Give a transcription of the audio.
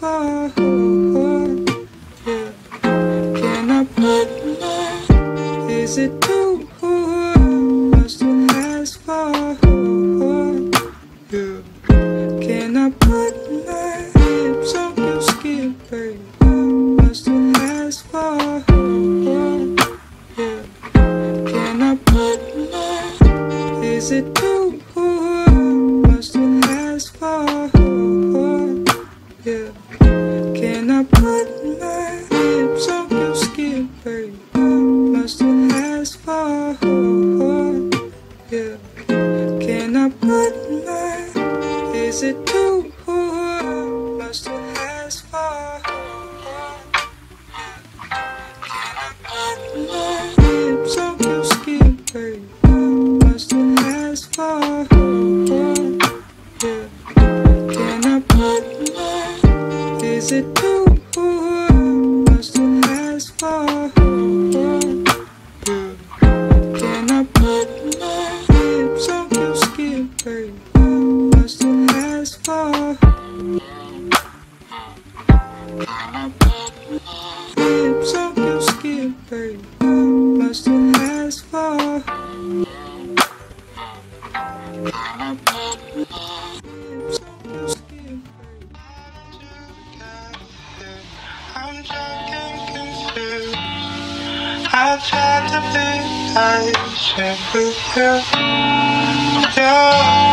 far. I should forget. Yeah.